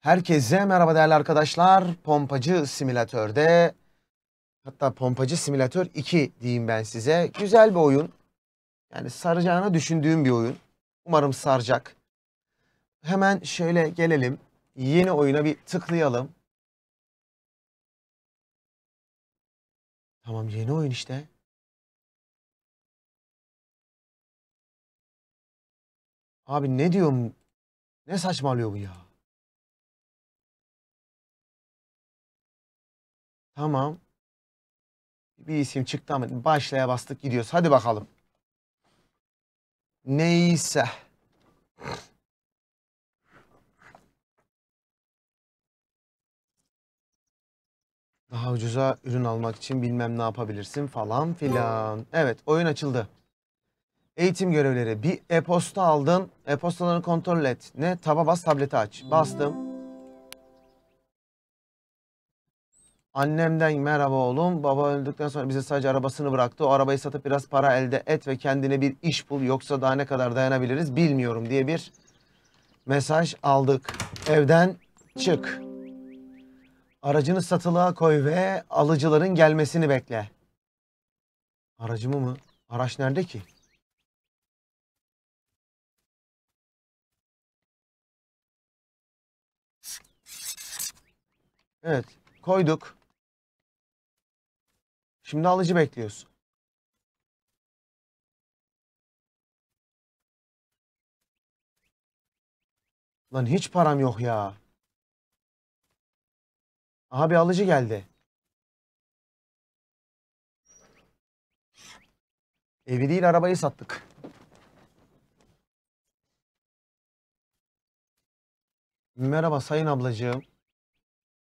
Herkese merhaba değerli arkadaşlar. Pompacı simülatörde hatta Pompacı Simülatör 2 diyeyim ben size. Güzel bir oyun. Yani saracağını düşündüğüm bir oyun. Umarım saracak. Hemen şöyle gelelim. Yeni oyuna bir tıklayalım. Tamam yeni oyun işte. Abi ne diyorum? Ne saçmalıyor bu ya? Tamam. Bir isim çıktı ama başlaya bastık gidiyoruz. Hadi bakalım. Neyse. Daha ucuza ürün almak için bilmem ne yapabilirsin falan filan. Evet oyun açıldı. Eğitim görevleri. Bir e-posta aldın. E-postalarını kontrol et. Ne? Taba bas tableti aç. Bastım. Annemden merhaba oğlum. Baba öldükten sonra bize sadece arabasını bıraktı. O arabayı satıp biraz para elde et ve kendine bir iş bul. Yoksa daha ne kadar dayanabiliriz bilmiyorum diye bir mesaj aldık. Evden çık. Aracını satılığa koy ve alıcıların gelmesini bekle. Aracımı mı? Araç nerede ki? Evet, koyduk. Şimdi alıcı bekliyoruz. Lan hiç param yok ya. Aha bir alıcı geldi. Evi değil arabayı sattık. Merhaba sayın ablacığım.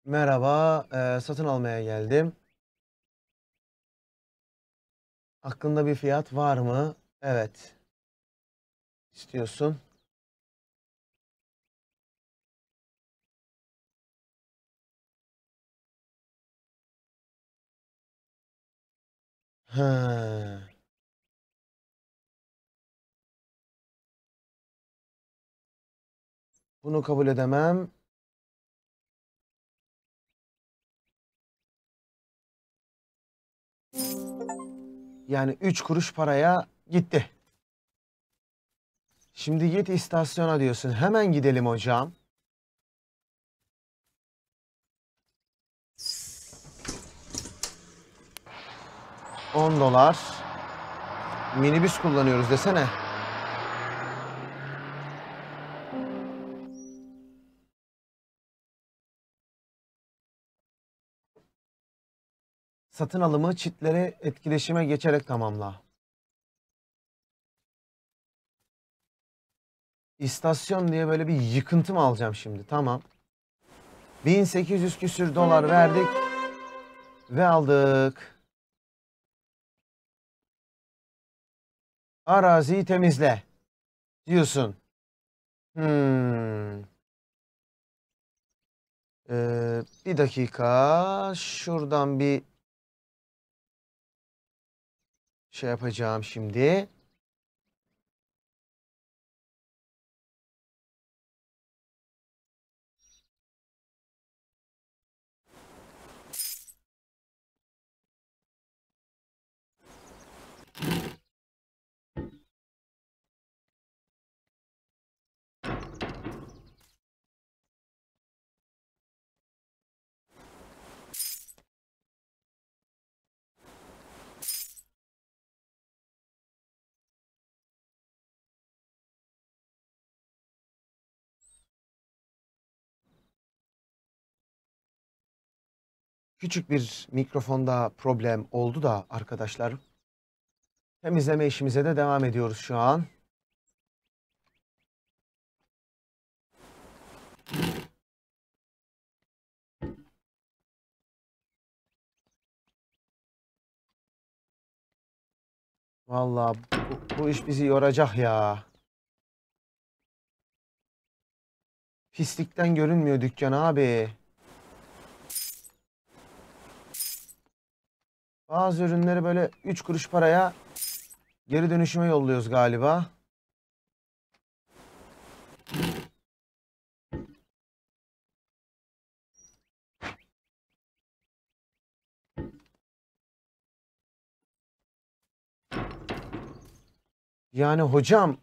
Merhaba, eee, satın almaya geldim. Aklında bir fiyat var mı? Evet. İstiyorsun. He. Bunu kabul edemem. Yani 3 kuruş paraya gitti. Şimdi git istasyona diyorsun. Hemen gidelim hocam. On dolar. Minibüs kullanıyoruz desene. Satın alımı çitlere etkileşime geçerek tamamla. İstasyon diye böyle bir yıkıntı mı alacağım şimdi? Tamam. 1800 küsür dolar verdik ve aldık. Araziyi temizle diyorsun. Hmm. Ee, bir dakika. Şuradan bir şey yapacağım şimdi. Küçük bir mikrofonda problem oldu da arkadaşlar. Temizleme işimize de devam ediyoruz şu an. Vallahi bu, bu iş bizi yoracak ya. Pislikten görünmüyor dükkan abi. Bazı ürünleri böyle 3 kuruş paraya geri dönüşüme yolluyoruz galiba. Yani hocam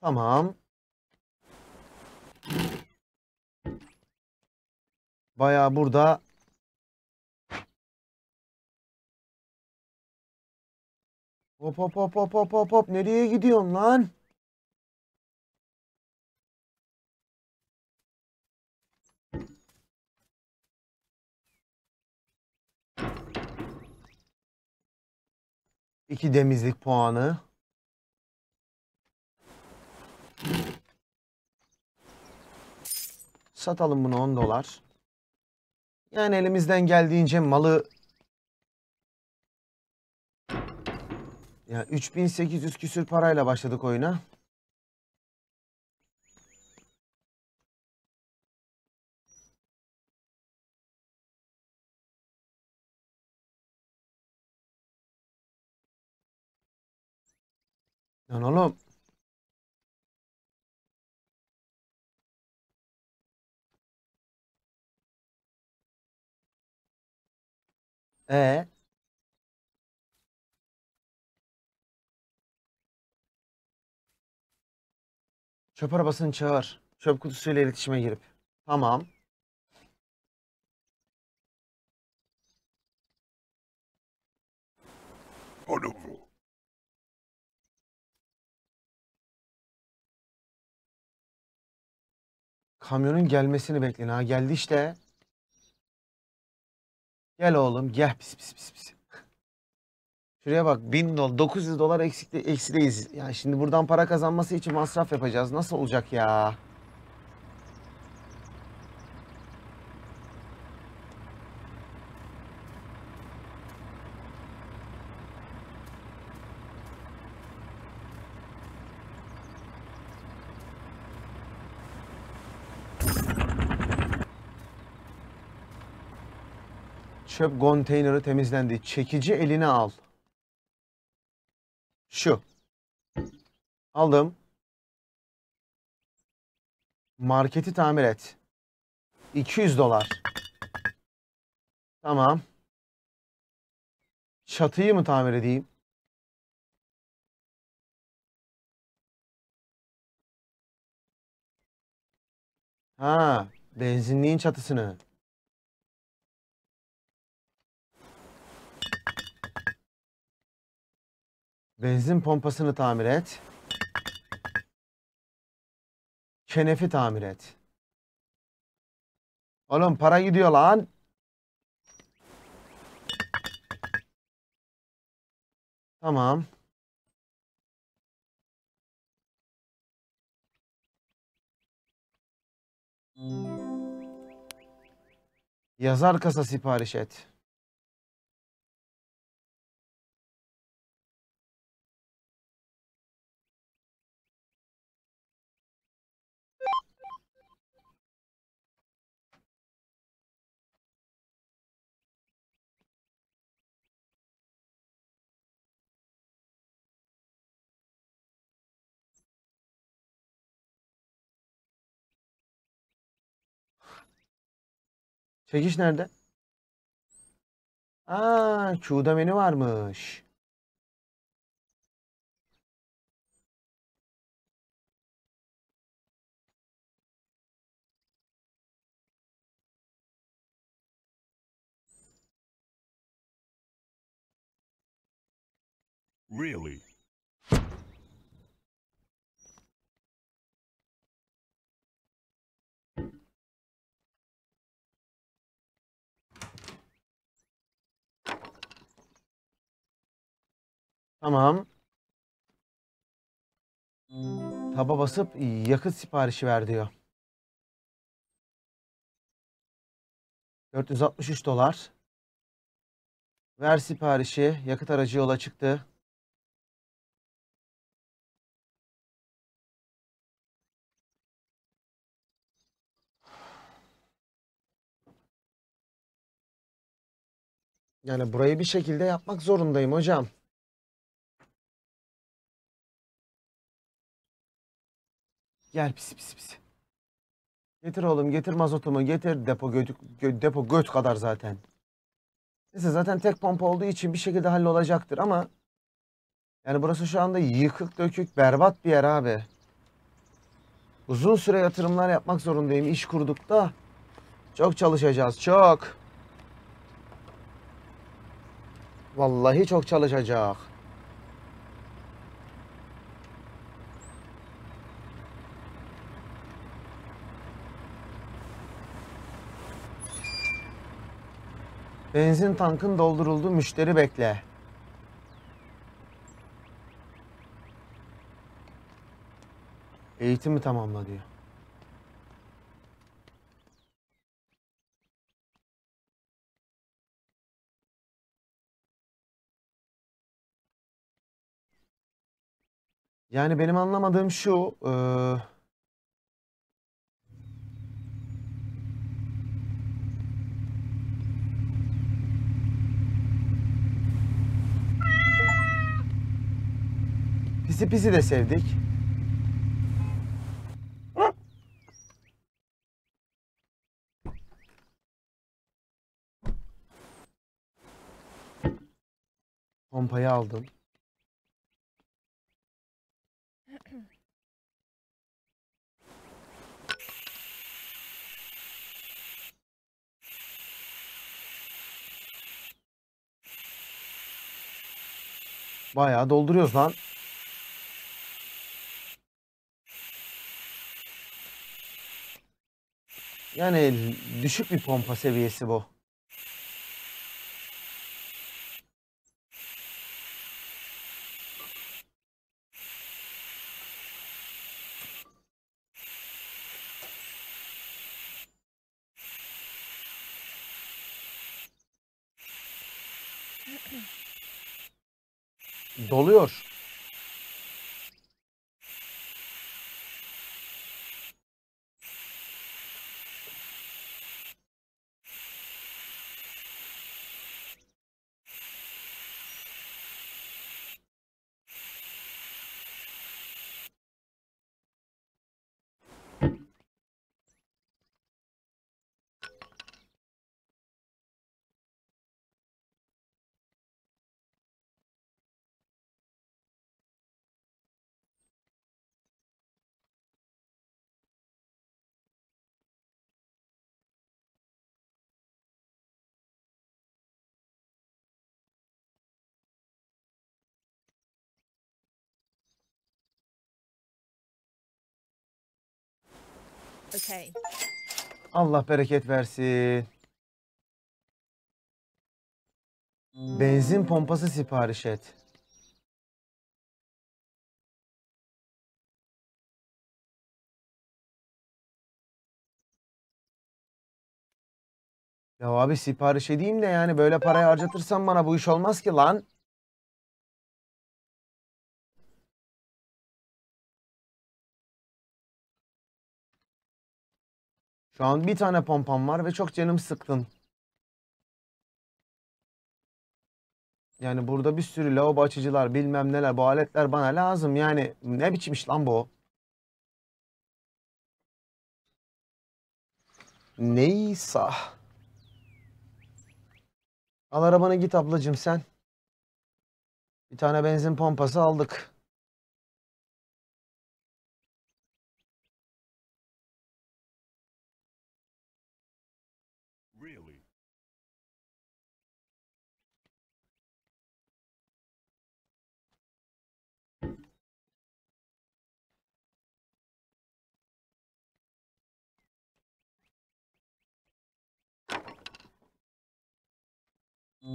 Tamam. Bayağı burada Hop hop hop hop hop hop hop nereye gidiyorsun lan? İki demizlik puanı. Satalım bunu 10 dolar. Yani elimizden geldiğince malı ya 3800 küsür parayla başladık oyuna. Lan oğlum E Çöp arabasını çağır. Çöp kutusuyla iletişime girip. Tamam. Wonderful. Kamyonun gelmesini bekleyin. Ha geldi işte. Gel oğlum gel pis pis pis pis. Şuraya bak 1000 dolar 900 dolar eksikte, eksideyiz. Yani şimdi buradan para kazanması için masraf yapacağız. Nasıl olacak ya? Çöp konteyneri temizlendi. Çekici eline al. Şu. Aldım. Marketi tamir et. 200 dolar. Tamam. Çatıyı mı tamir edeyim? Ha, benzinliğin çatısını. Benzin pompasını tamir et. Kenefi tamir et. Oğlum para gidiyor lan. Tamam. Yazar kasa sipariş et. Çekiş nerede? Aa, Q'da menü varmış. Really? Tamam. Taba basıp yakıt siparişi ver diyor. 463 dolar. Ver siparişi. Yakıt aracı yola çıktı. Yani burayı bir şekilde yapmak zorundayım hocam. Gel pis pis pis. Getir oğlum getir mazotumu getir depo göt, gö- depo göt kadar zaten. Neyse zaten tek pompa olduğu için bir şekilde hallolacaktır ama yani burası şu anda yıkık dökük berbat bir yer abi. Uzun süre yatırımlar yapmak zorundayım. İş kurduk da çok çalışacağız çok. Vallahi çok çalışacak. Benzin tankın dolduruldu. Müşteri bekle. Eğitimi tamamla diyor. Yani benim anlamadığım şu, eee, pisi pisi de sevdik. Pompayı aldım. Bayağı dolduruyoruz lan. Yani düşük bir pompa seviyesi bu. Doluyor. Okay. Allah bereket versin. Benzin pompası sipariş et. Ya abi sipariş edeyim de yani böyle parayı harcatırsan bana bu iş olmaz ki lan. Şu an bir tane pompam var ve çok canım sıktın. Yani burada bir sürü lavabo açıcılar bilmem neler bu aletler bana lazım. Yani ne biçim iş lan bu? Neyse. Al arabanı git ablacığım sen. Bir tane benzin pompası aldık.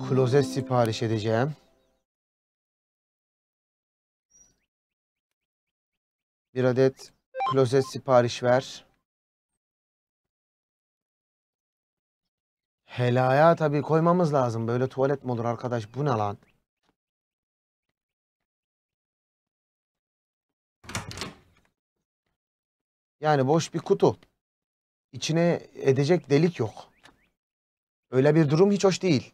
Klozet sipariş edeceğim. Bir adet klozet sipariş ver. Helaya tabii koymamız lazım. Böyle tuvalet mi olur arkadaş? Bu ne lan? Yani boş bir kutu. İçine edecek delik yok. Öyle bir durum hiç hoş değil.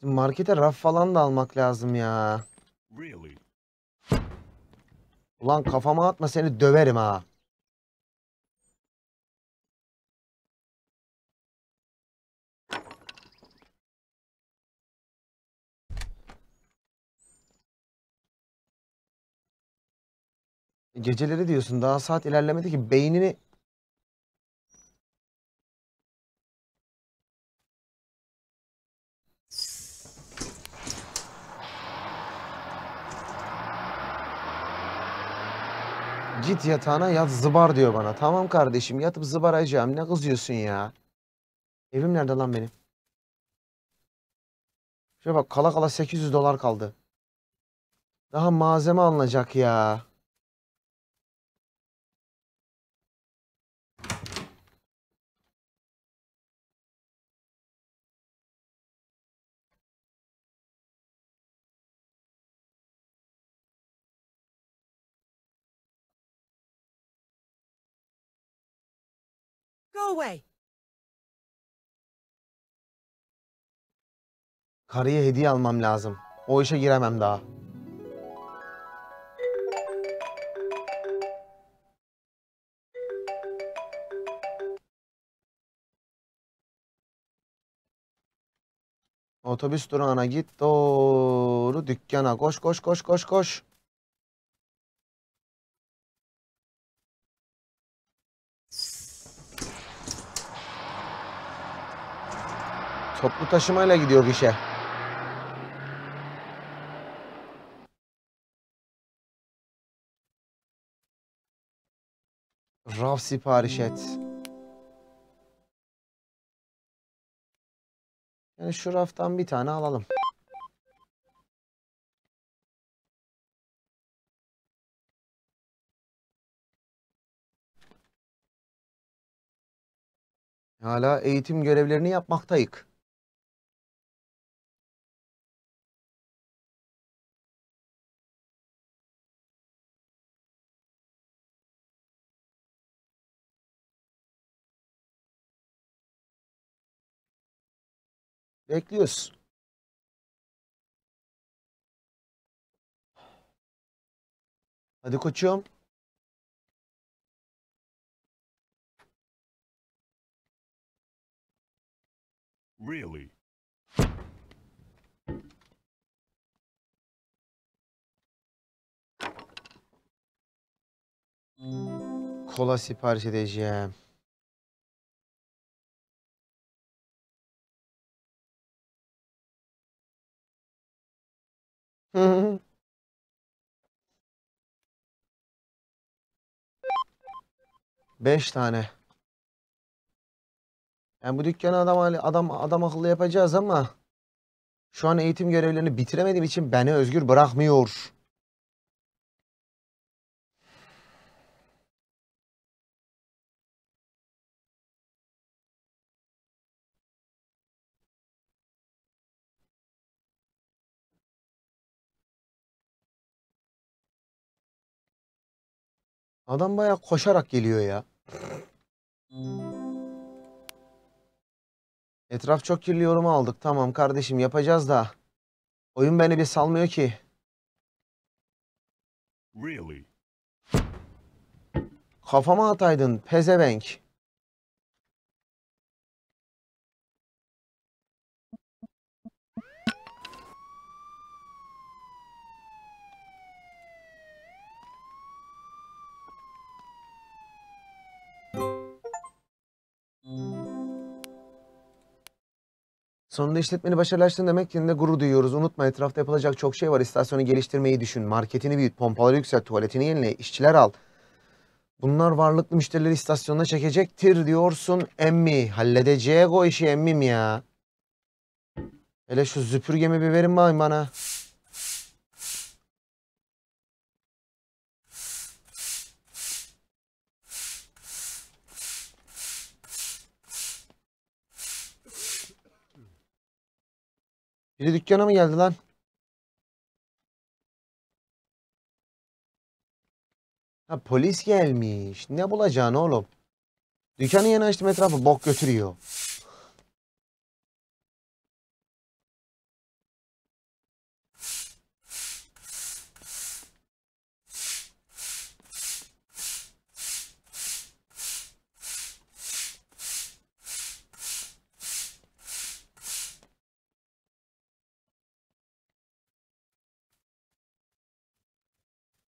Şimdi markete raf falan da almak lazım ya. Ulan kafama atma seni döverim ha. Geceleri diyorsun daha saat ilerlemedi ki beynini Git yatağına yat zıbar diyor bana. Tamam kardeşim yatıp zıbaracağım. Ne kızıyorsun ya? Evim nerede lan benim? Şöyle bak kala kala 800 dolar kaldı. Daha malzeme alınacak ya. Go away. Karıya hediye almam lazım. O işe giremem daha. Otobüs durağına git doğru dükkana koş koş koş koş koş. Toplu taşımayla gidiyor işe. Raf sipariş et. Yani şu raftan bir tane alalım. Hala eğitim görevlerini yapmaktayız. Bekliyoruz. Hadi koçum. Really? Kola sipariş edeceğim. Beş tane. Yani bu dükkanı adam adam adam akıllı yapacağız ama şu an eğitim görevlerini bitiremediğim için beni özgür bırakmıyor. Adam bayağı koşarak geliyor ya. Etraf çok kirli yorumu aldık. Tamam kardeşim yapacağız da. Oyun beni bir salmıyor ki. Really? Kafama ataydın pezevenk. Sonunda işletmeni başarılaştın demek kendine gurur duyuyoruz. Unutma etrafta yapılacak çok şey var. İstasyonu geliştirmeyi düşün. Marketini büyüt, pompaları yükselt, tuvaletini yenile, işçiler al. Bunlar varlıklı müşterileri istasyonuna çekecektir diyorsun emmi. Halledecek o işi emmim ya. Hele şu süpürgemi bir verin bakayım bana. Biri dükkana mı geldi lan? Ha polis gelmiş. Ne bulacaksın oğlum? Dükkanı yeni açtım etrafı bok götürüyor.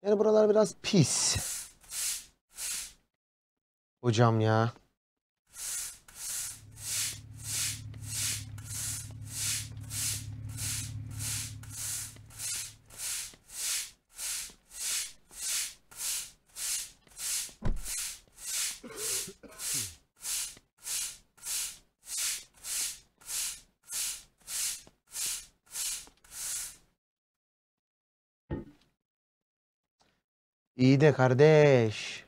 Yani buralar biraz pis. Hocam ya. İyi de kardeş.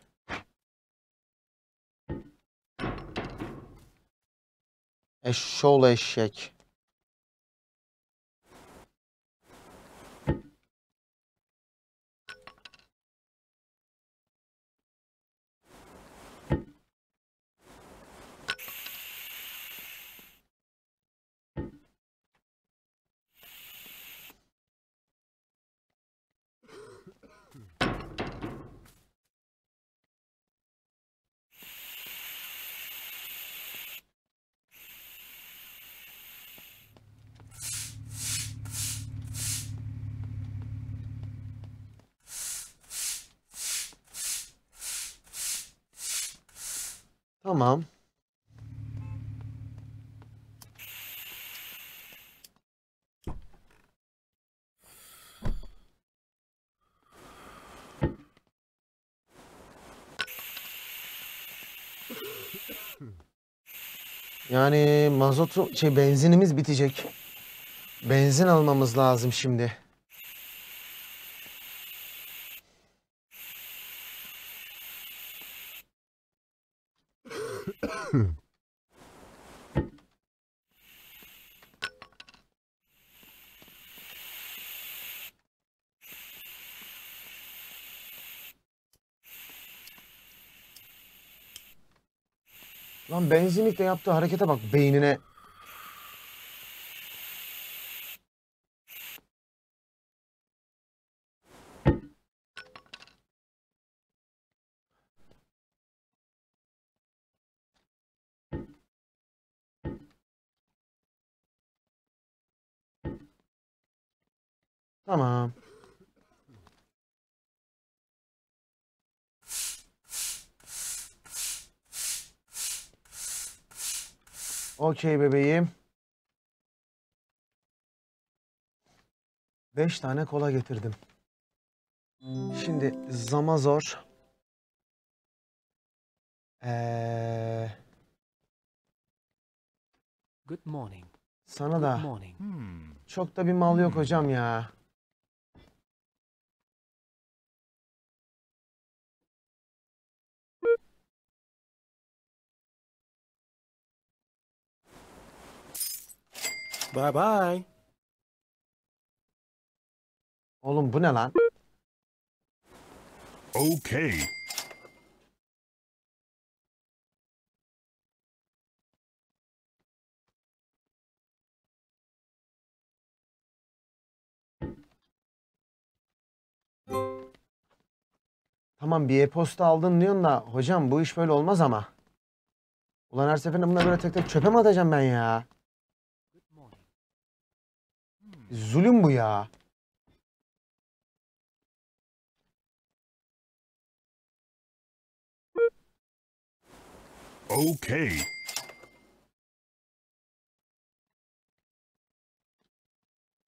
Eşşoğlu eşek. Tamam. Yani mazotu şey benzinimiz bitecek. Benzin almamız lazım şimdi. Benzinlikle yaptığı harekete bak beynine. Tamam. Okey bebeğim. Beş tane kola getirdim. Şimdi Zamazor. Ee, Good morning. sana Good da morning. Hmm. çok da bir mal yok hocam ya. Bye bye. Oğlum bu ne lan? Okay. Tamam bir e-posta aldın diyorsun da hocam bu iş böyle olmaz ama. Ulan her seferinde bunları böyle tek tek çöpe mi atacağım ben ya? Zulüm bu ya. Okay.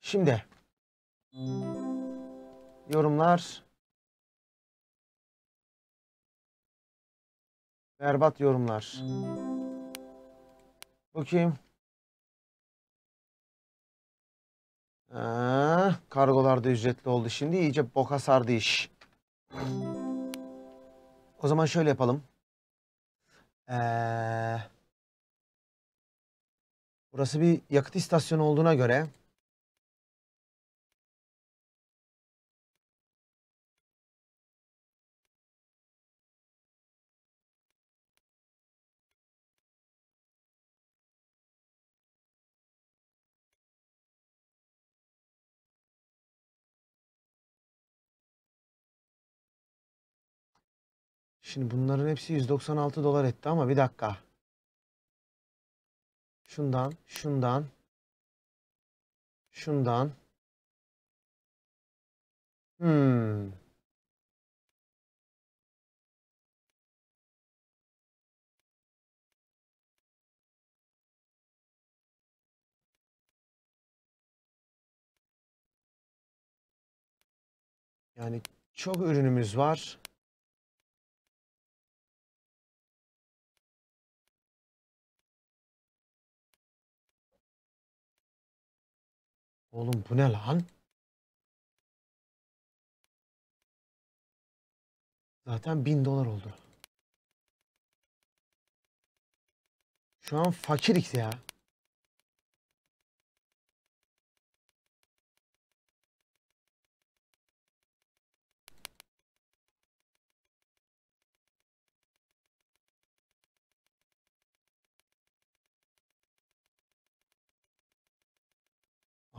Şimdi. Yorumlar. Berbat yorumlar. Bakayım. Ha, kargolar da ücretli oldu şimdi. iyice boka sardı iş. O zaman şöyle yapalım. Ee, burası bir yakıt istasyonu olduğuna göre Şimdi bunların hepsi 196 dolar etti ama bir dakika. Şundan, şundan, şundan. Hmm. Yani çok ürünümüz var. Oğlum bu ne lan? Zaten bin dolar oldu. Şu an fakiriz ya.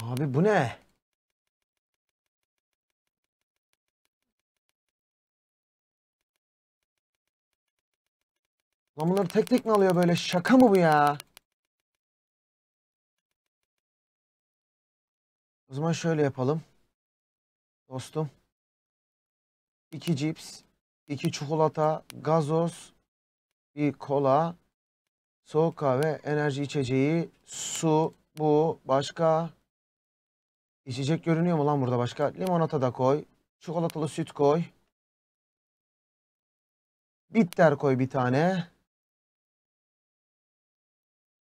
Abi bu ne? Lan bunları tek tek mi alıyor böyle? Şaka mı bu ya? O zaman şöyle yapalım. Dostum. İki cips, iki çikolata, gazoz, bir kola, soğuk kahve, enerji içeceği, su, bu, başka. İçecek görünüyor mu lan burada başka? Limonata da koy. Çikolatalı süt koy. Bitter koy bir tane.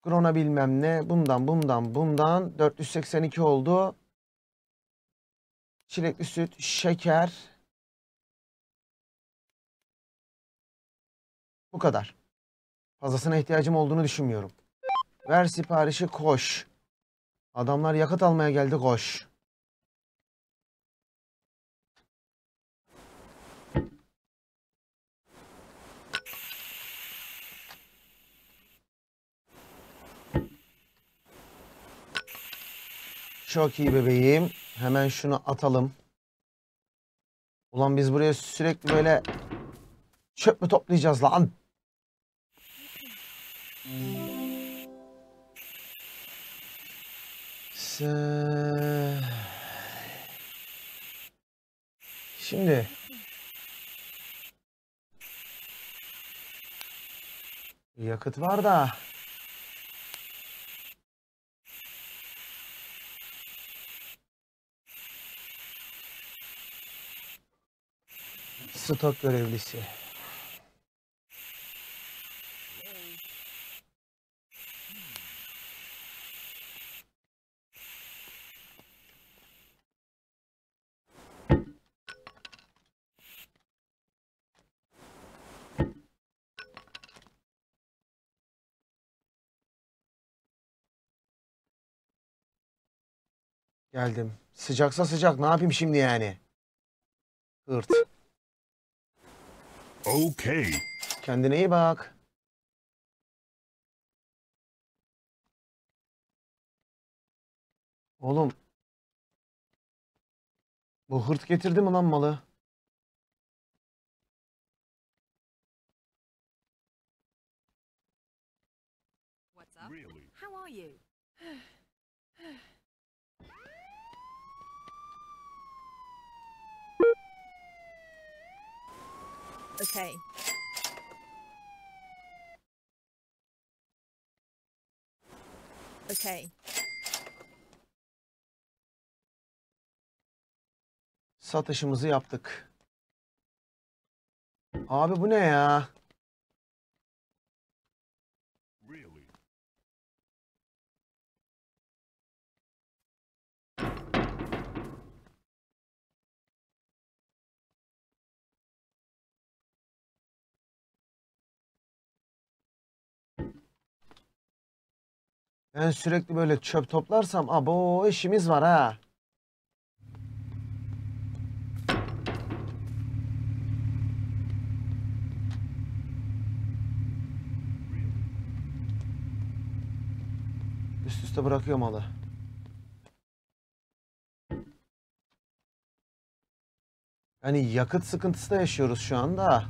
Krona bilmem ne. Bundan bundan bundan. 482 oldu. Çilekli süt, şeker. Bu kadar. Fazlasına ihtiyacım olduğunu düşünmüyorum. Ver siparişi koş. Adamlar yakıt almaya geldi koş. Çok iyi bebeğim. Hemen şunu atalım. Ulan biz buraya sürekli böyle çöp mü toplayacağız lan? Şimdi yakıt var da stok görevlisi. Geldim. Sıcaksa sıcak. Ne yapayım şimdi yani? Hırt. Okay. Kendine iyi bak. Oğlum. Bu hırt getirdi mi lan malı? Okay. Okay. Satışımızı yaptık. Abi bu ne ya? Ben sürekli böyle çöp toplarsam abo işimiz var ha. Üst üste bırakıyor malı. Yani yakıt sıkıntısı da yaşıyoruz şu anda.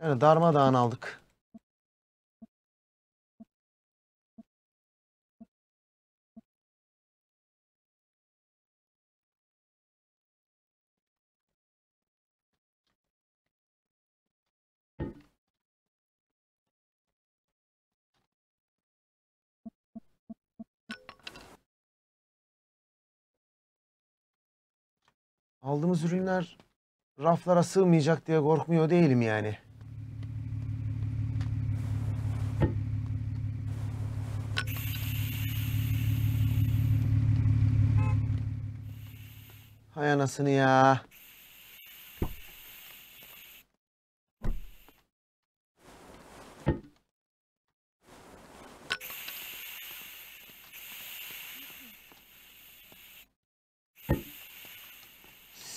Yani darmadağın aldık. Aldığımız ürünler raflara sığmayacak diye korkmuyor değilim yani. Hay anasını ya.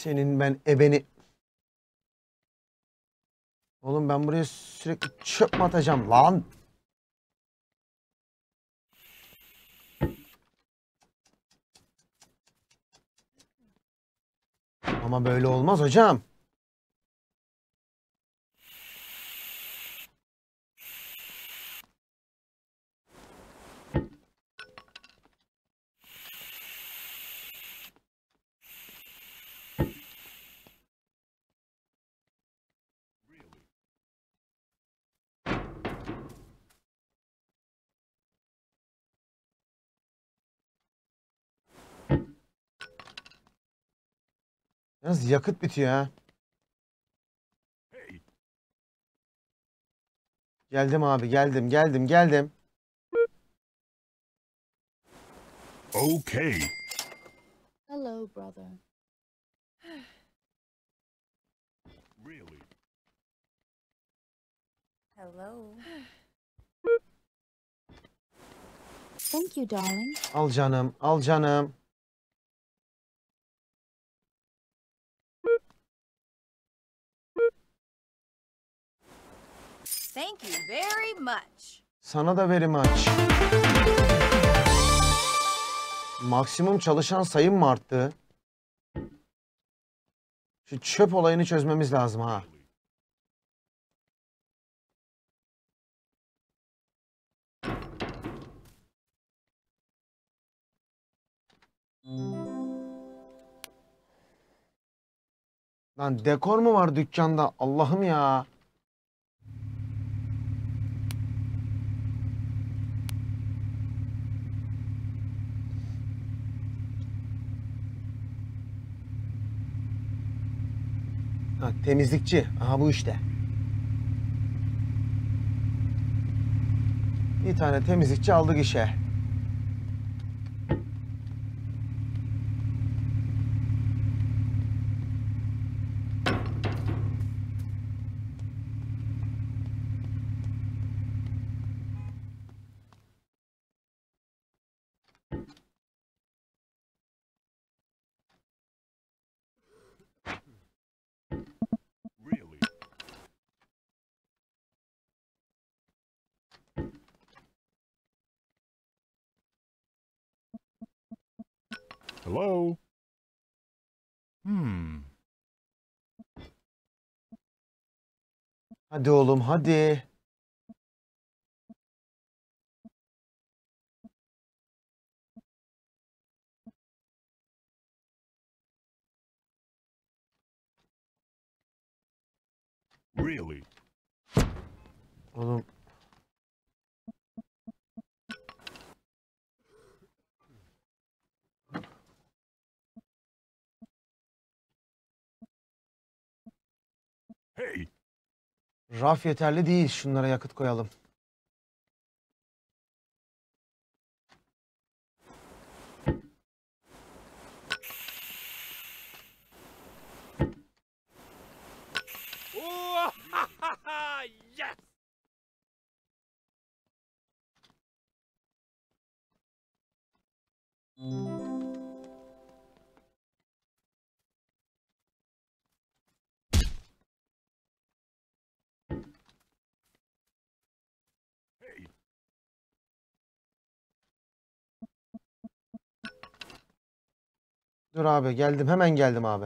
Senin ben ebeni... Oğlum ben buraya sürekli çöp mü atacağım lan? Ama böyle olmaz hocam. Yalnız yakıt bitiyor ha. Geldim abi geldim geldim geldim. okay. Hello, brother. Really? Hello. Thank you, darling. Al canım al canım. Thank you very much. Sana da verim aç. Maksimum çalışan sayım mı arttı? Şu çöp olayını çözmemiz lazım ha. Lan dekor mu var dükkanda? Allah'ım ya. Ha, temizlikçi. Aha bu işte. Bir tane temizlikçi aldık işe. Really? Hello? Hmm. Hadi oğlum hadi. Really? Oğlum. Raf yeterli değil. Şunlara yakıt koyalım. yes! Dur abi geldim hemen geldim abi.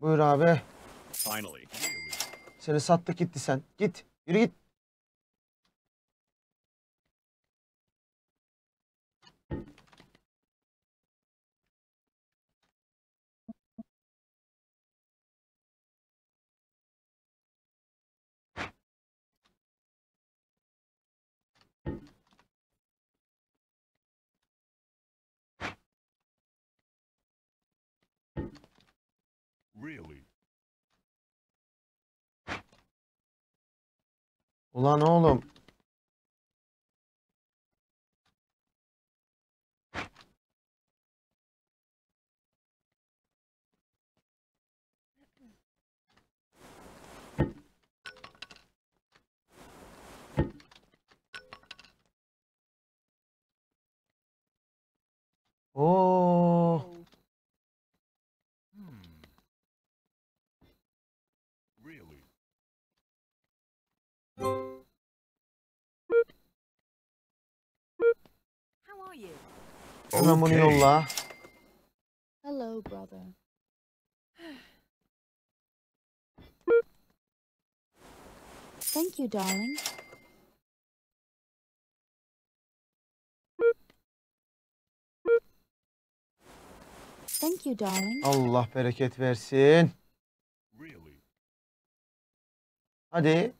Buyur abi. Seni sattık gitti sen. Git. Yürü git. Really? Ulan oğlum. Hemen bunu yolla. Hello, brother. Thank you, darling. Thank you, darling. Allah bereket versin. Really? Hadi.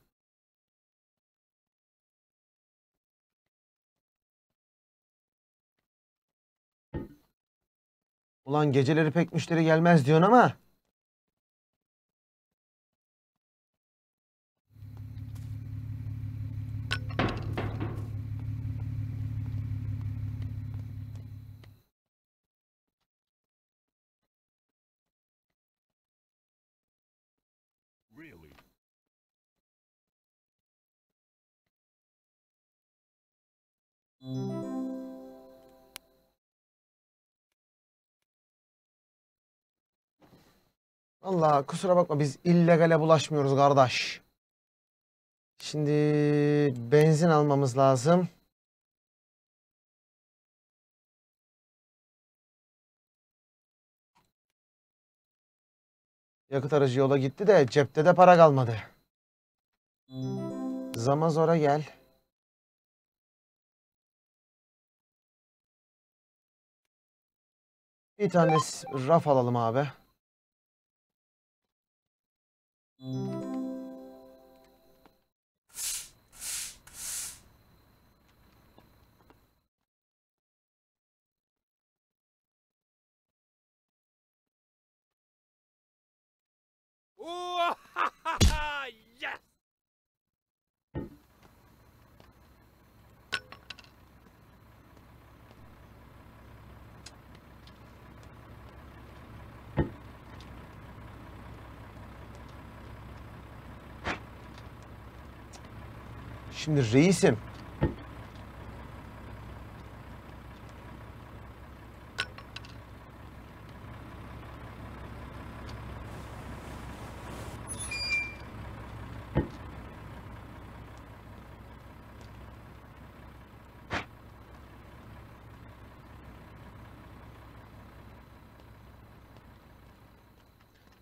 Ulan geceleri pek müşteri gelmez diyorsun ama. Allah kusura bakma biz illegale bulaşmıyoruz kardeş. Şimdi benzin almamız lazım. Yakıt aracı yola gitti de cepte de para kalmadı. Zamazora gel. Bir tane raf alalım abi. Ooh, yes! Şimdi reisim.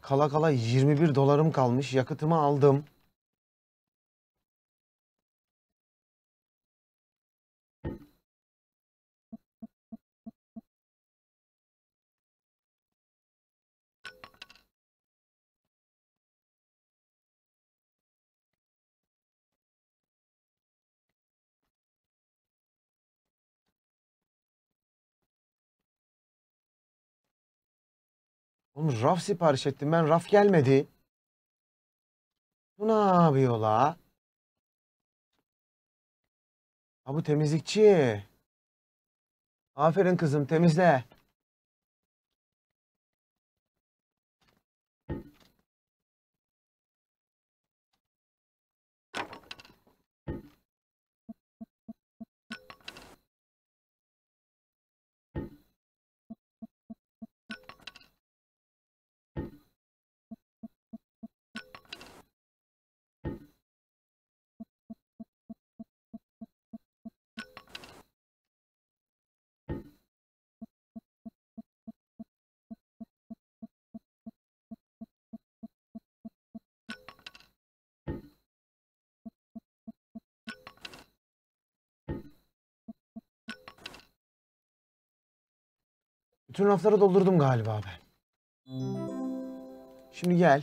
Kala kala 21 dolarım kalmış. Yakıtımı aldım. Oğlum raf sipariş ettim ben. Raf gelmedi. Bu ne yapıyor la? Ha bu temizlikçi. Aferin kızım temizle. Bütün rafları doldurdum galiba ben. Şimdi gel.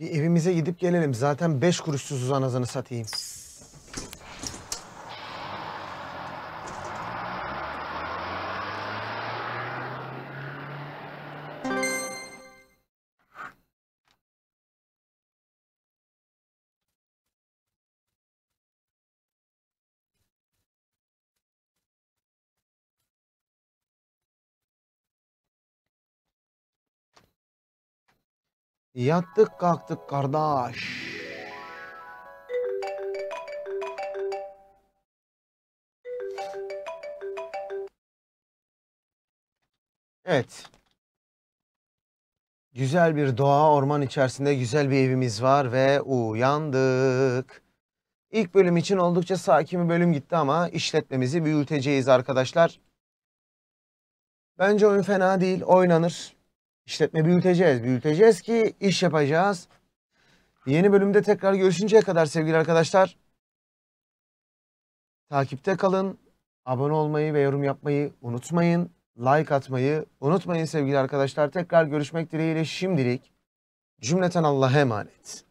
Bir evimize gidip gelelim. Zaten beş kuruşsuzuz anasını satayım. Yattık kalktık kardeş. Evet. Güzel bir doğa, orman içerisinde güzel bir evimiz var ve uyandık. İlk bölüm için oldukça sakin bir bölüm gitti ama işletmemizi büyüteceğiz arkadaşlar. Bence oyun fena değil, oynanır. İşletme büyüteceğiz. Büyüteceğiz ki iş yapacağız. Yeni bölümde tekrar görüşünceye kadar sevgili arkadaşlar. Takipte kalın. Abone olmayı ve yorum yapmayı unutmayın. Like atmayı unutmayın sevgili arkadaşlar. Tekrar görüşmek dileğiyle şimdilik. Cümleten Allah'a emanet.